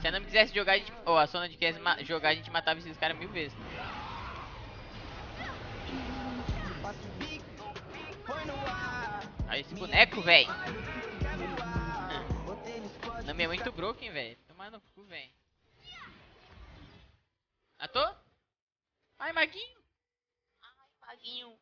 Se a Nami quisesse jogar, a gente, ou a Sona de quisesse jogar, a gente matava esses caras mil vezes. Olha esse boneco, véi. Nami é muito broken, velho. Tomar no cu, velho. Matou? Ai, Maguinho. Ai, Maguinho.